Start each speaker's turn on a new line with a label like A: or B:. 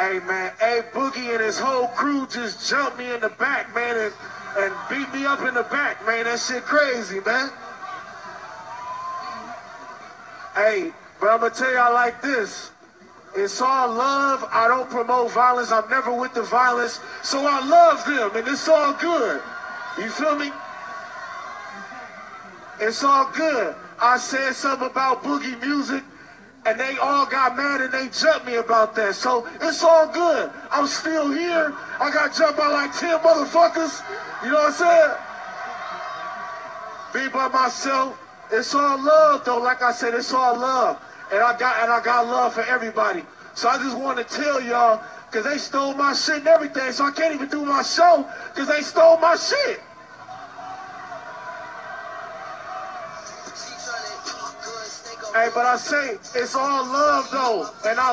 A: Hey man, A Boogie and his whole crew just jumped me in the back, man, and, and beat me up in the back, man. That shit crazy, man. Hey, but I'm gonna tell y'all like this. It's all love. I don't promote violence. I'm never with the violence. So I love them and it's all good. You feel me? It's all good. I said something about boogie music and they all got mad and they jumped me about that. So it's all good. I'm still here. I got jumped by like 10 motherfuckers. You know what I'm saying? Be by myself. It's all love though. Like I said, it's all love. And I got and I got love for everybody. So I just want to tell y'all, cause they stole my shit and everything. So I can't even do my show cause they stole my shit. Hey, but I say it's all love though. And I